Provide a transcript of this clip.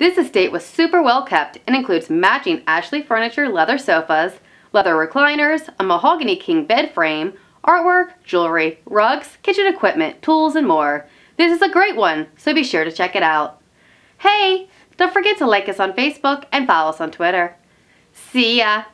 This estate was super well kept and includes matching Ashley Furniture leather sofas, leather recliners, a mahogany king bed frame, artwork, jewelry, rugs, kitchen equipment, tools, and more. This is a great one, so be sure to check it out. Hey, don't forget to like us on Facebook and follow us on Twitter. See ya!